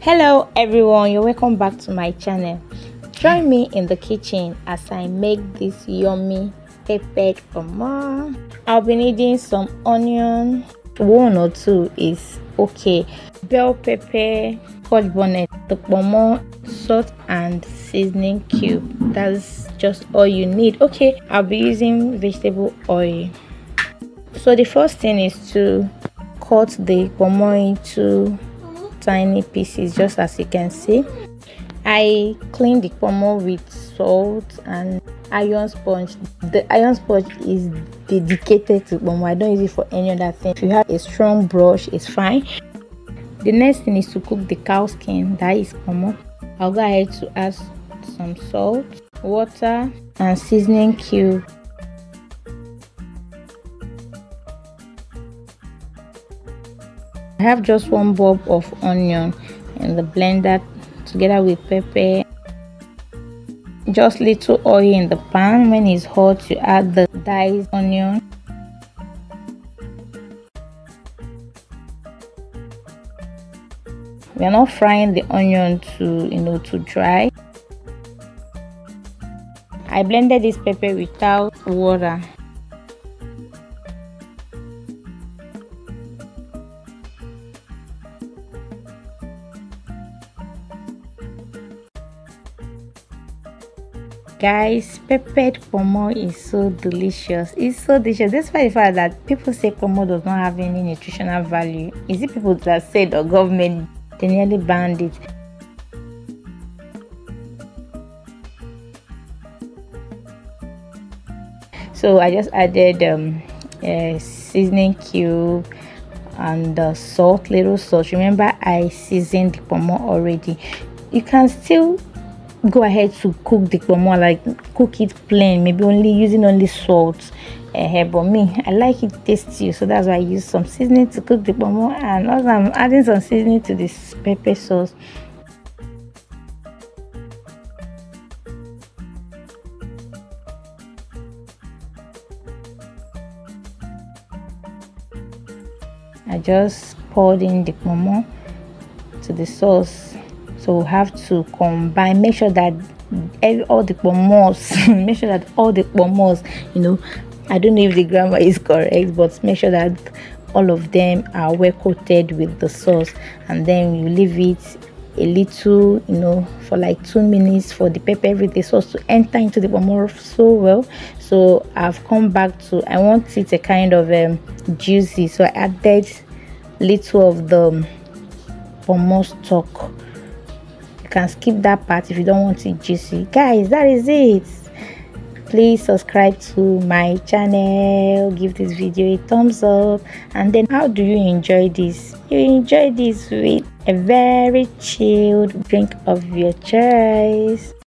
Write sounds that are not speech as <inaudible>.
hello everyone. You're welcome back to my channel. Join me in the kitchen as i make this yummy pepper kpomo. I'll be needing some onion. One or two is okay. Bell pepper scotch bonnet the kpomo salt and seasoning cube. That's just all you need. Okay i'll be using vegetable oil so the first thing is to cut the kpomo into tiny pieces just as you can see. I clean the kpomo with salt and iron sponge. The iron sponge is dedicated to kpomo i don't use it for any other thing. If you have a strong brush it's fine. The next thing is to cook the cow skin that is kpomo i'll go ahead to add some salt water and seasoning cube I have just one bulb of onion in the blender together with pepper. Just little oil in the pan. When it's hot, you add the diced onion. We are not frying the onion to you know to dry. I blended this pepper without water. Guys peppered kpomo is so delicious. It's so delicious. Despite the fact that people say kpomo does not have any nutritional value. Is it people that said or government they nearly banned it? So i just added um, a seasoning cube and the salt little salt. Remember i seasoned the kpomo already. You can still go ahead to cook the kpomo like cook it plain maybe only using only salt uh, but me i like it tasty so that's why i use some seasoning to cook the kpomo and also i'm adding some seasoning to this pepper sauce. I just poured in the kpomo to the sauce so have to combine make sure that all the kpomos <laughs> make sure that all the kpomos you know i don't know if the grammar is correct but make sure that all of them are well coated with the sauce and then you leave it a little you know for like two minutes for the pepper with the sauce to enter into the kpomo so well. So i've come back to i want it a kind of um, juicy so i added little of the kpomo stock can skip that part if you don't want it juicy guys that is it. Please subscribe to my channel give this video a thumbs up and then how do you enjoy this? You enjoy this with a very chilled drink of your choice